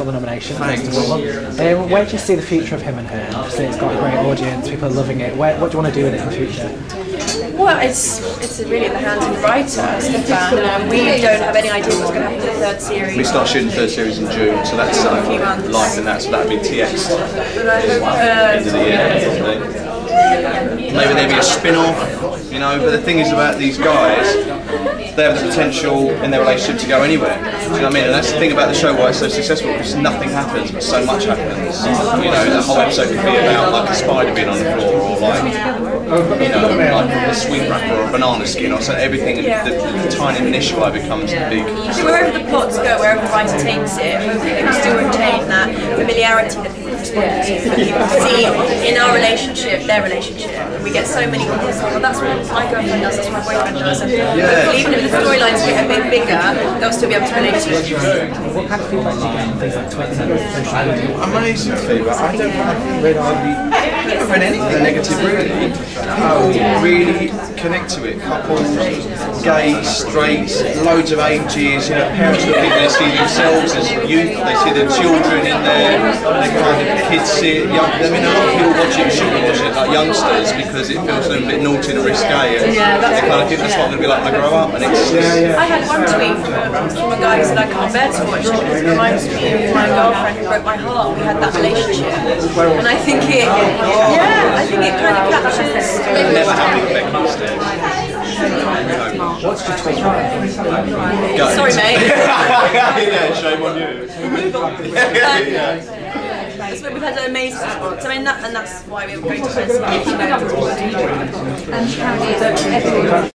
on the nomination. Thanks. Um, where do you see the future of him and her? Obviously, it's got a great audience. People are loving it. Where, what do you want to do with it in the future? Well, it's it's really in the hands of the writer, Stefan. Um, we don't have any idea what's going to happen in the third series. We start shooting the third series in June, so that's In a few uh, months. life and that, so that'd be TX But I hope, uh, end of the year. Maybe there'd be a spin-off, you know. But the thing is about these guys, they have the potential in their relationship to go anywhere. Do you know what I mean? And that's the thing about the show why it's so successful because nothing happens, but so much happens. You know, the whole episode could be about like a spider being on the floor, or like you know, like a sweet wrapper or a banana skin, or so everything. Yeah. The, the tiny initial becomes the big. So wherever the plots go, wherever the writer takes it, we still retain that familiarity that people to, that people see in our relationship, their relationship. We get so many people saying, well that's what my girlfriend does, that's what my boyfriend does. And hopefully even if the storylines get a bit bigger, they'll still be able to relate to it. What kind of feedback do you get on things like Twitter and social media? Amazing feedback. I don't haven't read hardly I haven't read anything negative really. People really connect to it. Couples, gays, straights, loads of ages, you know, parents look at they see themselves as youth, they see their children in there, they kind of kids see it, young, I mean a lot of people watch it, shouldn't watch it, like youngsters because it feels a little bit naughty and risque and they kind of think that's what I'm going to be like when I grow up and it's I had one tweet from a, from a guy who said I can't bear to watch it. Because it reminds me of my girlfriend who broke my heart. We had that relationship, and I think it, yeah, I think it kind of captures. never happening Becky instead. What's your tweet? Go. Sorry, mate. yeah, shame on you. That's what- We've had an amazing response. I mean, that, and that's why we were going to first. And how do you